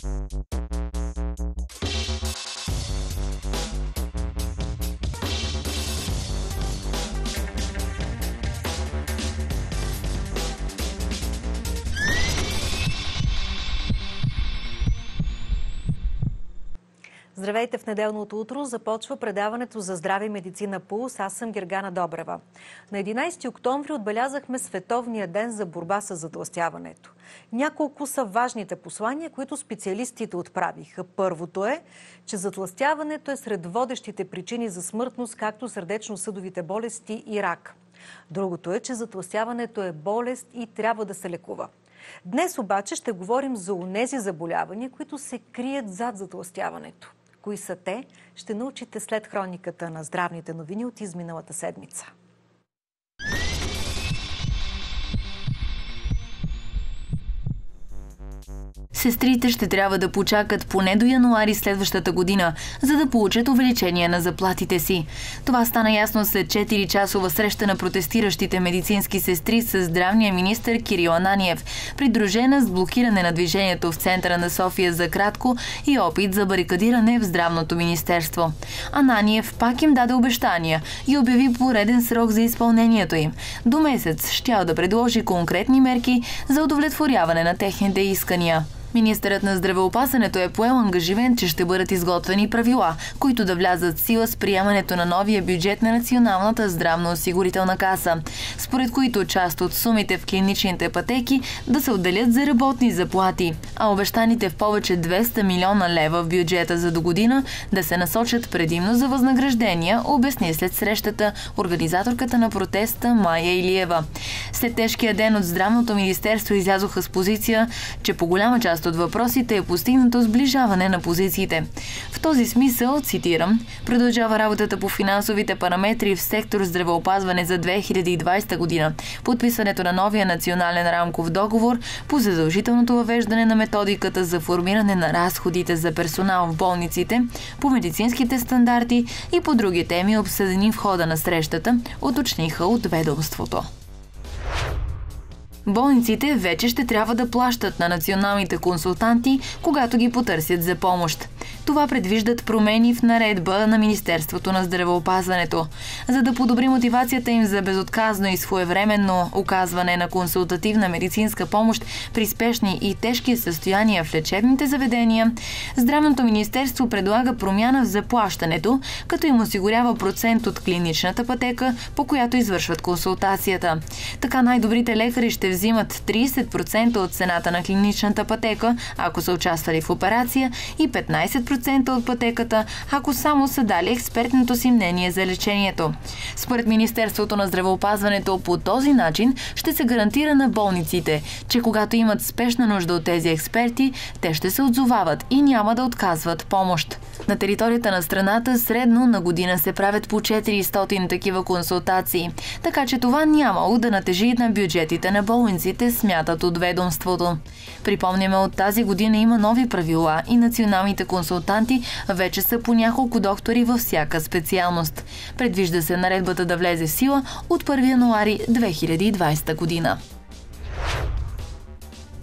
Thank you. Здравейте в неделното утро. Започва предаването за здраве и медицина Пулс. Аз съм Гергана Добрева. На 11 октомври отбелязахме Световния ден за борба с затластяването. Няколко са важните послания, които специалистите отправиха. Първото е, че затластяването е сред водещите причини за смъртност, както сърдечно-съдовите болести и рак. Другото е, че затластяването е болест и трябва да се лекува. Днес обаче ще говорим за унези заболявания, които се крият зад затластяването. Кои са те, ще научите след хрониката на здравните новини от изминалата седмица. Сестрите ще трябва да почакат поне до януари следващата година, за да получат увеличение на заплатите си. Това стана ясно след 4-часова среща на протестиращите медицински сестри с здравния министр Кирил Ананиев, придружена с блокиране на движението в центъра на София за кратко и опит за барикадиране в здравното министерство. Ананиев пак им даде обещания и обяви пореден срок за изпълнението им. До месец щял да предложи конкретни мерки за удовлетворяване на техните искания. Министърът на здравеопасането е поел ангажимент, че ще бъдат изготвени правила, които да влязат в сила с приемането на новия бюджет на Националната здравноосигурителна каса, според които част от сумите в клиничните пътеки да се отделят за работни заплати, а обещаните в повече 200 милиона лева в бюджета за до година да се насочат предимно за възнаграждения, обясни след срещата организаторката на протеста Майя Илиева. След тежкия ден от Здравното министерство излязоха с позиция, че по голяма част от въпросите е постигнато сближаване на позициите. В този смисъл, цитирам, продължава работата по финансовите параметри в сектор здравеопазване за 2020 година, подписването на новия национален рамков договор по задължителното въвеждане на методиката за формиране на разходите за персонал в болниците, по медицинските стандарти и по други теми, обсъдени в хода на срещата, уточниха от ведомството. Болниците вече ще трябва да плащат на националните консултанти, когато ги потърсят за помощ. Това предвиждат промени в наредба на Министерството на здравеопазването. За да подобри мотивацията им за безотказно и своевременно оказване на консултативна медицинска помощ при спешни и тежки състояния в лечебните заведения, Здравното министерство предлага промяна в заплащането, като им осигурява процент от клиничната пътека, по която извършват консултацията. Така най-добрите лекари ще взимат 30% от цената на клиничната пътека, ако са участвали в операция, и 15% от пътеката, ако само са дали експертното си мнение за лечението. Според Министерството на здравеопазването по този начин ще се гарантира на болниците, че когато имат спешна нужда от тези експерти, те ще се отзовават и няма да отказват помощ. На територията на страната средно на година се правят по 400 такива консултации, така че това нямало да натежи на бюджетите на болниците смятат от ведомството. Припомняме, от тази година има нови правила и националните консултанти вече са по няколко доктори във всяка специалност. Предвижда се наредбата да влезе в сила от 1 януари 2020 година.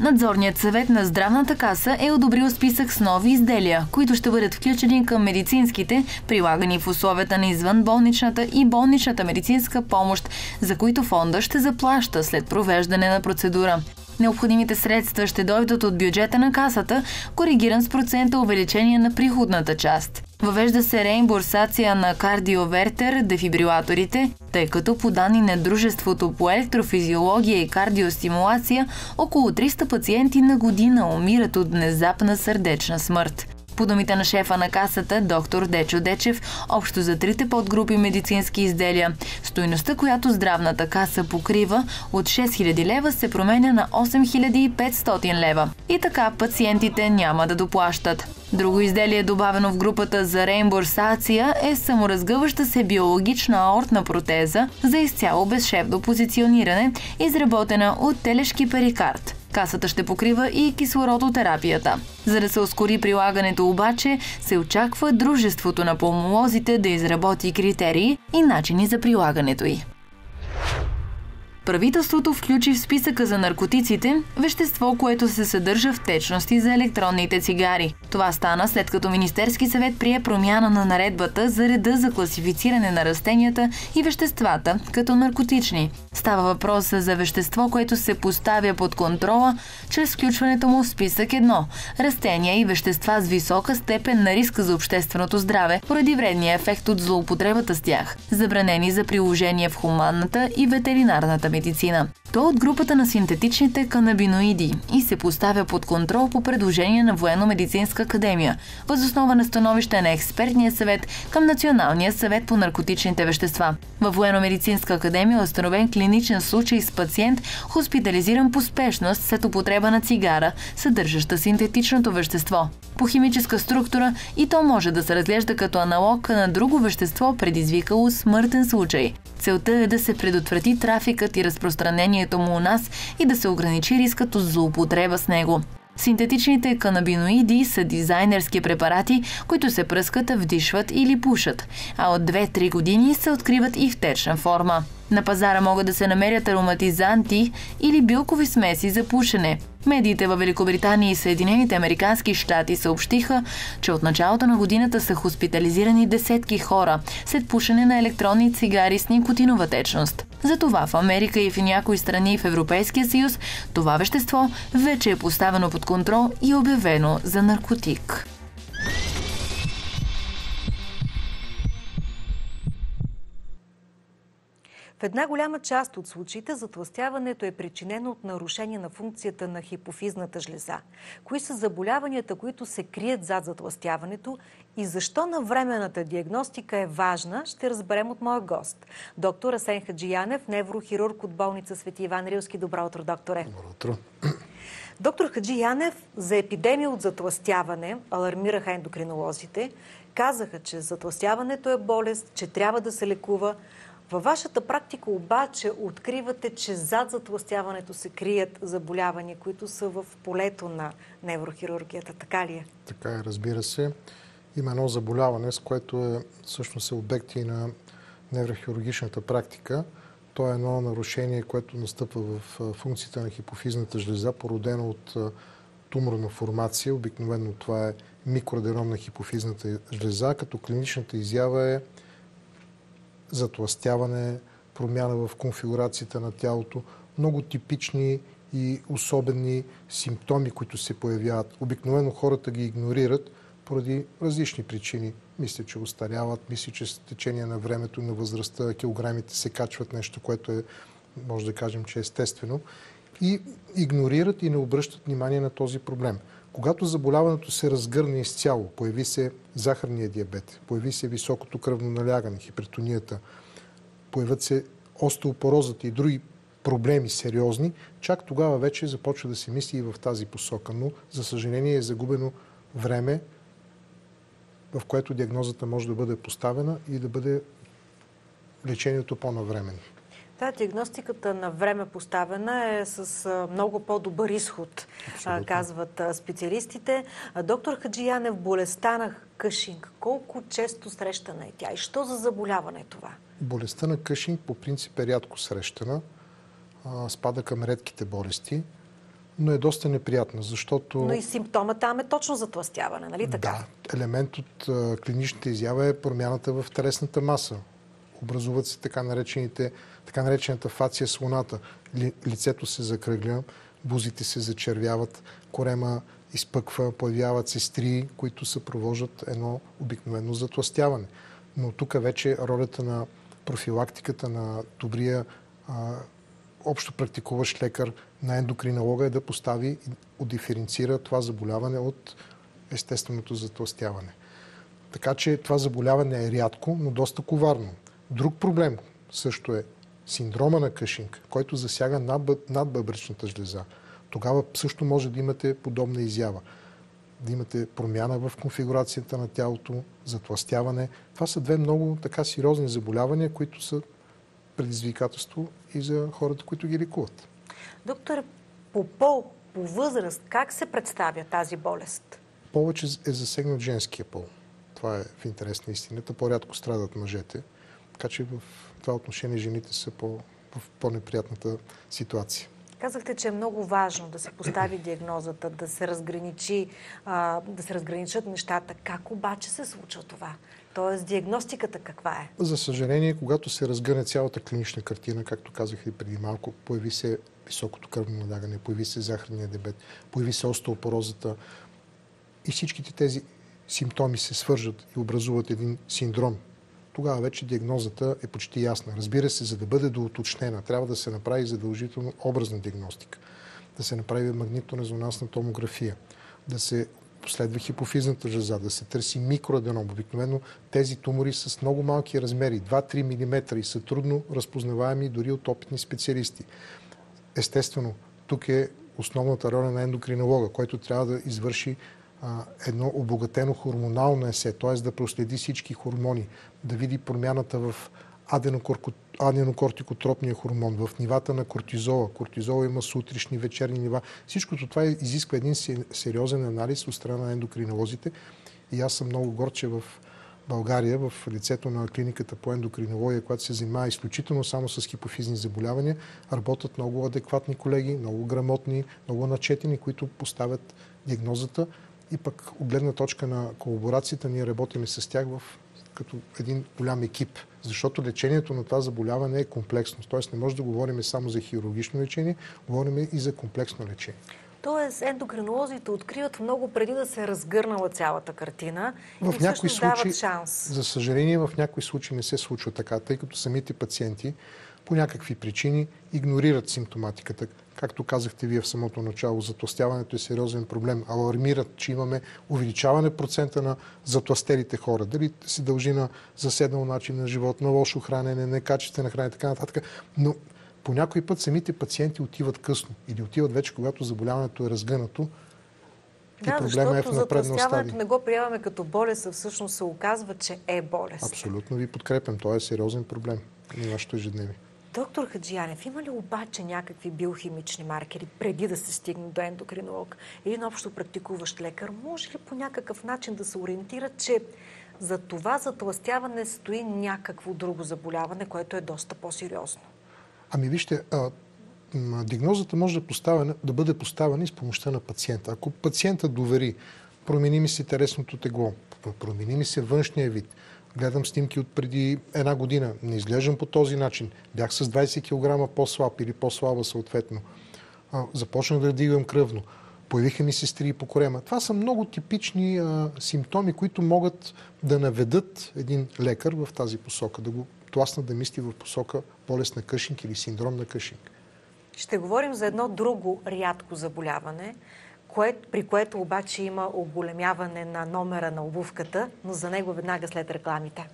Надзорният съвет на здравната каса е одобрил списък с нови изделия, които ще бъдат включени към медицинските, прилагани в условията на извънболничната и болничната медицинска помощ, за които фонда ще заплаща след провеждане на процедура. Необходимите средства ще дойдат от бюджета на касата, коригиран с процента увеличение на приходната част. Въвежда се реимбурсация на кардиовертер, дефибрилаторите, тъй като по данни на Дружеството по електрофизиология и кардиостимулация, около 300 пациенти на година умират от внезапна сърдечна смърт. По думите на шефа на касата, доктор Дечо Дечев, общо за трите подгрупи медицински изделия, стоиността, която здравната каса покрива от 6000 лева се променя на 8500 лева. И така пациентите няма да доплащат. Друго изделие, добавено в групата за реимбурсация, е саморазгъваща се биологична аортна протеза за изцяло безшевно позициониране, изработена от телешки перикард. Касата ще покрива и кислородотерапията. За да се ускори прилагането обаче, се очаква Дружеството на пулмолозите да изработи критерии и начини за прилагането й. Правителството включи в списъка за наркотиците вещество, което се съдържа в течности за електронните цигари. Това стана след като Министерски съвет прие промяна на наредбата за реда за класифициране на растенията и веществата като наркотични. Става въпрос за вещество, което се поставя под контрола чрез включването му в списък 1 – растения и вещества с висока степен на риск за общественото здраве поради вредния ефект от злоупотребата с тях, забранени за приложение в хуманната и ветеринарната медицина. medicină. То от групата на синтетичните канабиноиди и се поставя под контрол по предложение на Военно-медицинска академия, възоснова на становище на експертния съвет към Националния съвет по наркотичните вещества. Във Военно-медицинска академия е установен клиничен случай с пациент, хоспитализиран по спешност след употреба на цигара, съдържаща синтетичното вещество. По химическа структура и то може да се разглежда като аналог на друго вещество, предизвикало смъртен случай. Целта е да се предотврати трафикът и разпространението му у нас и да се ограничи рискът от злоупотреба с него. Синтетичните канабиноиди са дизайнерски препарати, които се пръскат, вдишват или пушат, а от 2-3 години се откриват и в течна форма. На пазара могат да се намерят ароматизанти или билкови смеси за пушене. Медиите във Великобритания и Съединените Американски щати съобщиха, че от началото на годината са хоспитализирани десетки хора след пушене на електронни цигари с никотинова течност. Затова в Америка и в някои страни в Европейския съюз това вещество вече е поставено под контрол и обявено за наркотик. В една голяма част от случаите затластяването е причинено от нарушение на функцията на хипофизната жлеза. Кои са заболяванията, които се крият зад затластяването и защо навременната диагностика е важна, ще разберем от моя гост. Доктор Асен Хаджиянев, неврохирург от болница Свети Иван Рилски. Добро утро, докторе. Добро утро. Доктор Хаджи Янев, за епидемия от затластяване алармираха ендокринолозите. Казаха, че затластяването е болест, че трябва да се лекува. Във вашата практика обаче откривате, че зад затластяването се крият заболявания, които са в полето на неврохирургията. Така ли е? Така е, разбира се. Има едно заболяване, с което е всъщност е обект и на неврохирургичната практика. То е едно нарушение, което настъпва в функцията на хипофизната жлеза, породено от туморна формация. Обикновено това е микроаденом на хипофизната жлеза, като клиничната изява е затластяване, промяна в конфигурацията на тялото, много типични и особени симптоми, които се появяват. Обикновено хората ги игнорират поради различни причини. Мисля, че устаряват, мисля, че с течение на времето и на възрастта килограмите се качват нещо, което е, може да кажем, че е естествено. И игнорират и не обръщат внимание на този проблем. Когато заболяването се разгърне изцяло, появи се захарния диабет, появи се високото кръвно налягане, хипертонията, появят се остеопорозата и други проблеми сериозни, чак тогава вече започва да се мисли и в тази посока. Но, за съжаление, е загубено време, в което диагнозата може да бъде поставена и да бъде лечението по-навременно. Да, диагностиката на време поставена е с много по-добър изход, Абсолютно. казват специалистите. Доктор Хаджиянев, болестта на Къшинг, колко често срещана е тя и що за заболяване е това? Болестта на Къшинг по принцип е рядко срещана. Спада към редките болести, но е доста неприятна, защото... Но и симптома там е точно затластяване, нали така? Да, елемент от клиничната изява е промяната в телесната маса. Образуват се така наречените така наречената фация слоната. Лицето се закръгля, бузите се зачервяват, корема изпъква, появяват се стрии, които съпровождат едно обикновено затластяване. Но тук вече ролята на профилактиката на добрия а, общо практикуващ лекар на ендокринолога е да постави и диференцира това заболяване от естественото затластяване. Така че това заболяване е рядко, но доста коварно. Друг проблем също е синдрома на Къшинг, който засяга надбъбречната жлеза, тогава също може да имате подобна изява. Да имате промяна в конфигурацията на тялото, затластяване. Това са две много така сериозни заболявания, които са предизвикателство и за хората, които ги лекуват. Доктор, по пол, по възраст, как се представя тази болест? Повече е засегнат женския пол. Това е в интерес на истината. По-рядко страдат мъжете. Така че в това отношение жените са по, в по-неприятната ситуация. Казахте, че е много важно да се постави диагнозата, да се разграничи, а, да се разграничат нещата. Как обаче се случва това? Тоест, диагностиката каква е? За съжаление, когато се разгъне цялата клинична картина, както казах и преди малко, появи се високото кръвно налягане, появи се захарния дебет, появи се остеопорозата и всичките тези симптоми се свържат и образуват един синдром. Тогава вече диагнозата е почти ясна. Разбира се, за да бъде доуточнена, трябва да се направи задължително образна диагностика, да се направи магнитно-резонансна томография, да се последва хипофизната жаза, да се търси микроаденом. Обикновено тези тумори са с много малки размери, 2-3 мм и са трудно разпознаваеми дори от опитни специалисти. Естествено, тук е основната роля на ендокринолога, който трябва да извърши едно обогатено хормонално есе, т.е. да проследи всички хормони, да види промяната в аденокортикотропния хормон, в нивата на кортизола. Кортизола има сутрешни, вечерни нива. Всичкото това изисква един сериозен анализ от страна на ендокринолозите. И аз съм много горд, че в България, в лицето на клиниката по ендокринология, която се занимава изключително само с хипофизни заболявания, работят много адекватни колеги, много грамотни, много начетени, които поставят диагнозата. И пък от гледна точка на колаборацията ние работиме с тях в като един голям екип, защото лечението на това заболяване е комплексно. Тоест не може да говорим само за хирургично лечение, говорим и за комплексно лечение. Тоест ендокринолозите откриват много преди да се е разгърнала цялата картина в и някои случаи, шанс. За съжаление, в някои случаи не се случва така, тъй като самите пациенти по някакви причини игнорират симптоматиката. Както казахте вие в самото начало, затластяването е сериозен проблем. Алармират, че имаме увеличаване процента на затластелите хора. Дали се дължи на заседнал начин на живот, на лошо хранене, некачествена хранене така нататък. Но по някой път самите пациенти отиват късно или отиват вече, когато заболяването е разгънато да, и проблема е в напредно стадий. не го приемаме като болест, а всъщност се оказва, че е болест. Абсолютно ви подкрепям. Това е сериозен проблем на нашето ежедневие. Доктор Хаджиянев, има ли обаче някакви биохимични маркери преди да се стигне до ендокринолог? Един общо практикуващ лекар може ли по някакъв начин да се ориентира, че за това затластяване стои някакво друго заболяване, което е доста по-сериозно? Ами вижте, а, диагнозата може да, поставена, да бъде поставена и с помощта на пациента. Ако пациента довери, промени ми се телесното тегло, промени ми се външния вид, гледам снимки от преди една година, не изглеждам по този начин, бях с 20 кг по-слаб или по-слаба съответно, започнах да дигам кръвно, появиха ми се стри по корема. Това са много типични а, симптоми, които могат да наведат един лекар в тази посока, да го тласнат да мисли в посока болест на Къшинг или синдром на Къшинг. Ще говорим за едно друго рядко заболяване, кое, при което обаче има оголемяване на номера на обувката, но за него веднага след рекламите.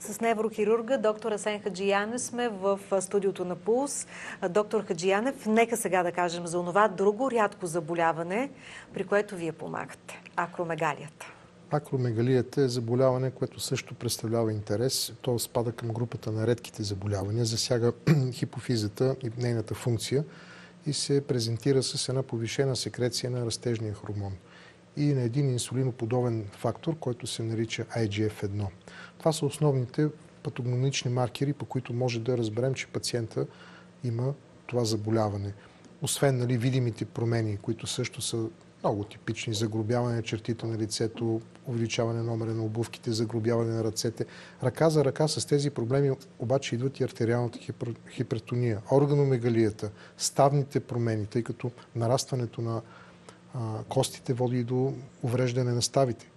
С неврохирурга доктор Асен Хаджиянев сме в студиото на Пулс. Доктор Хаджиянев, нека сега да кажем за това друго рядко заболяване, при което вие помагате. Акромегалията. Акромегалията е заболяване, което също представлява интерес. То спада към групата на редките заболявания, засяга хипофизата и нейната функция и се презентира с една повишена секреция на растежния хормон и на един инсулиноподобен фактор, който се нарича IGF-1. Това са основните патогномични маркери, по които може да разберем, че пациента има това заболяване. Освен нали, видимите промени, които също са много типични. Загробяване на чертите на лицето, увеличаване номера на обувките, загробяване на ръцете. Ръка за ръка с тези проблеми обаче идват и артериалната хипертония, органомегалията, ставните промени, тъй като нарастването на а, костите води до увреждане на ставите.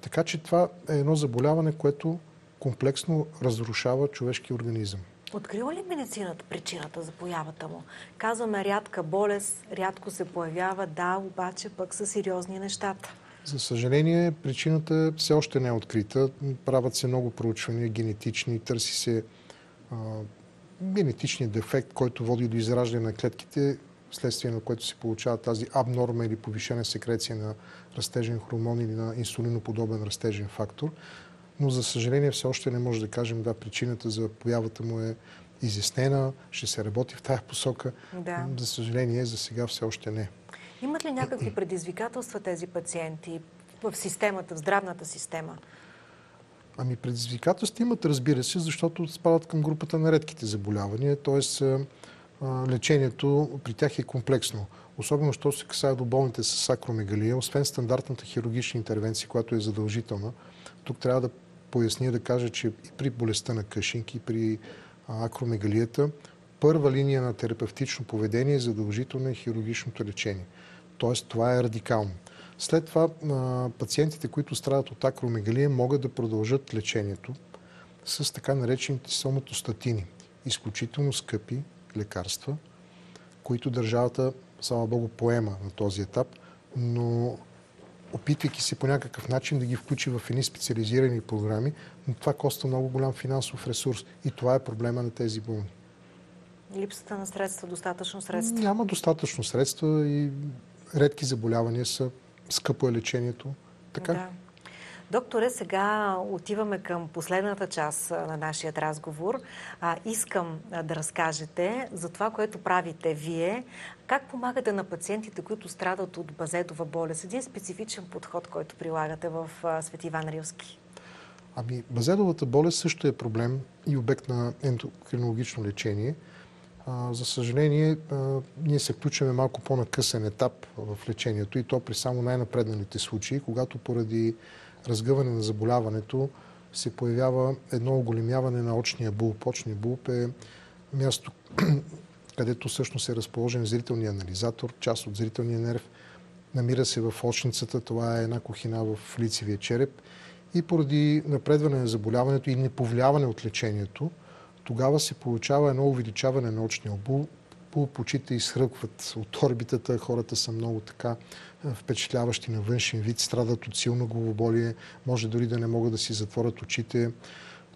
Така че това е едно заболяване, което комплексно разрушава човешки организъм. Открива ли медицината причината за появата му? Казваме рядка болест, рядко се появява, да, обаче пък са сериозни нещата. За съжаление, причината все още не е открита. Правят се много проучвания, генетични, търси се а, генетичният дефект, който води до израждане на клетките, вследствие на което се получава тази абнорма или повишена секреция на растежен хормон или на инсулиноподобен растежен фактор но за съжаление все още не може да кажем да, причината за появата му е изяснена, ще се работи в тая посока. Да. За съжаление, за сега все още не. Имат ли някакви предизвикателства тези пациенти в системата, в здравната система? Ами предизвикателства имат, разбира се, защото спадат към групата на редките заболявания, т.е. лечението при тях е комплексно. Особено, що се касае до болните с акромегалия, освен стандартната хирургична интервенция, която е задължителна, тук трябва да поясня да кажа, че и при болестта на Къшинг и при акромегалията, първа линия на терапевтично поведение е задължително е хирургичното лечение. Тоест, това е радикално. След това пациентите, които страдат от акромегалия, могат да продължат лечението с така наречените соматостатини. Изключително скъпи лекарства, които държавата, слава Богу, поема на този етап, но опитвайки се по някакъв начин да ги включи в едни специализирани програми, но това коства много голям финансов ресурс. И това е проблема на тези болни. Липсата на средства, достатъчно средства? Няма достатъчно средства и редки заболявания са скъпо е лечението. Така? Да. Докторе, сега отиваме към последната част на нашия разговор. А, искам да разкажете за това, което правите вие. Как помагате на пациентите, които страдат от базедова болест? Един специфичен подход, който прилагате в Свети Иван Рилски. Ами, базедовата болест също е проблем и обект на ендокринологично лечение. За съжаление, ние се включваме малко по-накъсен етап в лечението и то при само най-напредналите случаи, когато поради разгъване на заболяването се появява едно оголемяване на очния булб. Очния булб е място, където всъщност е разположен зрителния анализатор, част от зрителния нерв. Намира се в очницата, това е една кухина в лицевия череп. И поради напредване на заболяването и неповляване от лечението, тогава се получава едно увеличаване на очния булб, очите изхръкват от орбитата, хората са много така впечатляващи на външен вид, страдат от силно главоболие, може дори да не могат да си затворят очите.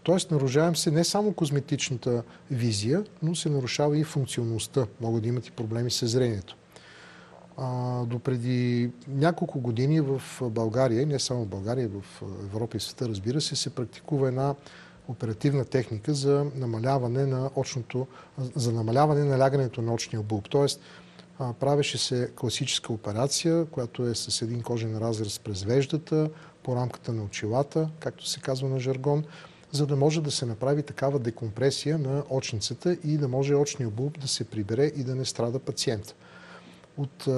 Тоест, нарушавам се не само козметичната визия, но се нарушава и функционалността. Могат да имат и проблеми с зрението. А, до преди няколко години в България, не само в България, в Европа и света, разбира се, се практикува една оперативна техника за намаляване на очното, за намаляване на лягането на очния булб. Тоест, правеше се класическа операция, която е с един кожен разрез през веждата, по рамката на очилата, както се казва на жаргон, за да може да се направи такава декомпресия на очницата и да може очния булб да се прибере и да не страда пациент. От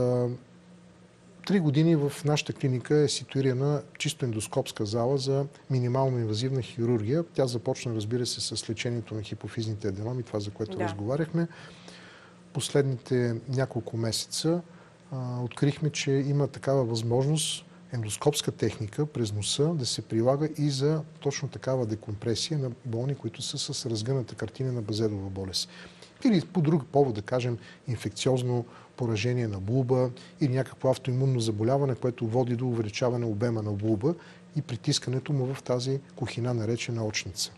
три години в нашата клиника е ситуирана чисто ендоскопска зала за минимално инвазивна хирургия. Тя започна, разбира се, с лечението на хипофизните аденоми, това за което да. разговаряхме. Последните няколко месеца а, открихме, че има такава възможност ендоскопска техника през носа да се прилага и за точно такава декомпресия на болни, които са с разгъната картина на базедова болест. Или по друг повод, да кажем, инфекциозно поражение на булба или някакво автоимунно заболяване, което води до увеличаване обема на булба и притискането му в тази кухина, наречена очница.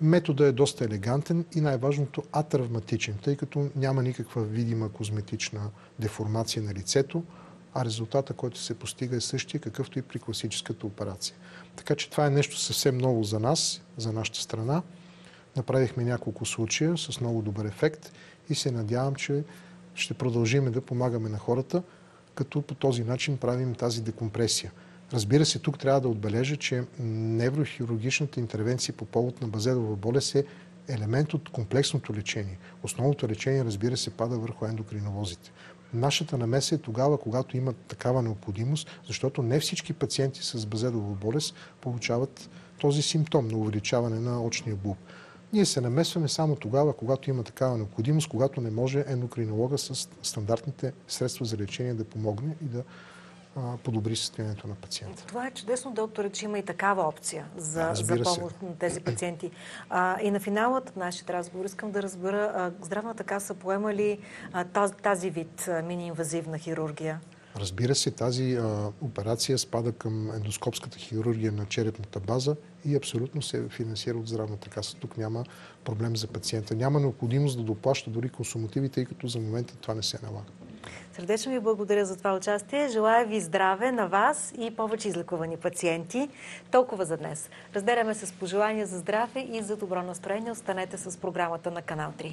Метода е доста елегантен и най-важното атравматичен, тъй като няма никаква видима козметична деформация на лицето, а резултата, който се постига е същия, какъвто и при класическата операция. Така че това е нещо съвсем ново за нас, за нашата страна. Направихме няколко случая с много добър ефект и се надявам, че ще продължим да помагаме на хората, като по този начин правим тази декомпресия. Разбира се, тук трябва да отбележа, че неврохирургичната интервенция по повод на базедова болест е елемент от комплексното лечение. Основното лечение, разбира се, пада върху ендокринолозите. Нашата намеса е тогава, когато има такава необходимост, защото не всички пациенти с базедова болест получават този симптом на увеличаване на очния булб. Ние се намесваме само тогава, когато има такава необходимост, когато не може ендокринолога с стандартните средства за лечение да помогне и да подобри състоянието на пациента. Това е чудесно, докторе, че има и такава опция за, за помощ на тези пациенти. А, и на финалът на нашия разговор искам да разбера, а, здравната каса поема ли а, тази, тази вид мини-инвазивна хирургия? Разбира се, тази а, операция спада към ендоскопската хирургия на черепната база и абсолютно се финансира от здравната каса. Тук няма проблем за пациента. Няма необходимост да доплаща дори консумативи, тъй като за момента това не се налага. Сърдечно ви благодаря за това участие. Желая ви здраве на вас и повече излекувани пациенти. Толкова за днес. Разделяме се с пожелания за здраве и за добро настроение. Останете с програмата на Канал 3.